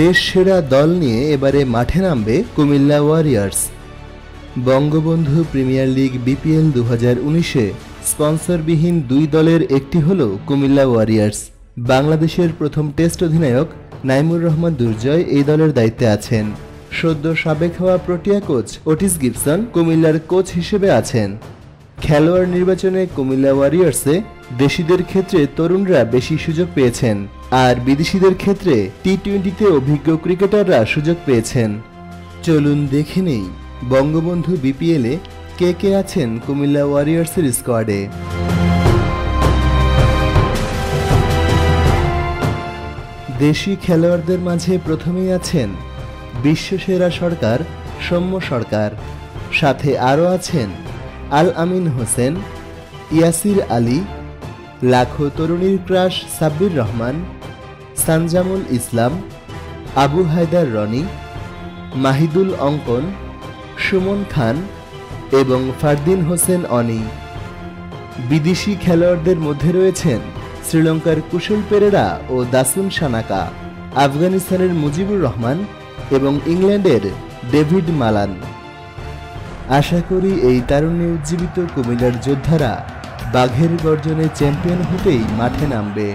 দেশ সেরা দল নিয়ে এবারে মাঠে নামবে Comilla warriors. Bangabandhu premier league B P L উনিশে স্পন্সরবিহীন দুই দলের একটি হল কুমিল্লা ওয়ারিয়ার্স। বাংলাদেশের প্রথম টেস্ট অধিনায়ক নাইমুর রহমান দুর্জয় এই দলের দায়িত্বে আছেন। সদ্য সাবেক হওয়া প্রোটিয়া কোচ ওটিস গিবসন কুমিল্লার কোচ হিসেবে আছেন। খেলোয়াড় নির্বাচনে কুমিল্লা ওয়ারিয়ার্সে দেশিদের ক্ষেত্রে তরুণরা বেশি সুযোগ পেয়েছেন, আর বিদেশিদের ক্ষেত্রে টি টোয়েন্টিতে অভিজ্ঞ ক্রিকেটাররা সুযোগ পেয়েছেন। চলুন দেখে নেই, বঙ্গবন্ধু বিপিএলে কে কে আছেন কুমিল্লা ওয়ারিয়ার্সের স্কোয়াডে। দেশি খেলোয়াড়দের মাঝে প্রথমেই আছেন বিশ্বসেরা সরকার সৌম্য সরকার, সাথে আরও আছেন আল আমিন হোসেন, ইয়াসির আলী লাখো তরুণীর ক্রাশ সাব্বির রহমান, সানজামুল ইসলাম, আবু হায়দার রনি, মাহিদুল অঙ্কন, সুমন খান এবং ফারদিন হোসেন অনি। বিদেশি খেলোয়াড়দের মধ্যে রয়েছেন শ্রীলঙ্কার কুশল পেরেরা ও দাসুন সানাকা, আফগানিস্তানের মুজিবুর রহমান এবং ইংল্যান্ডের ডেভিড মালান। আশা করি এই তারুণ্যে উজ্জীবিত কুমিল্লার যোদ্ধারা বাঘের গর্জনে চ্যাম্পিয়ন হতেই মাঠে নামবে।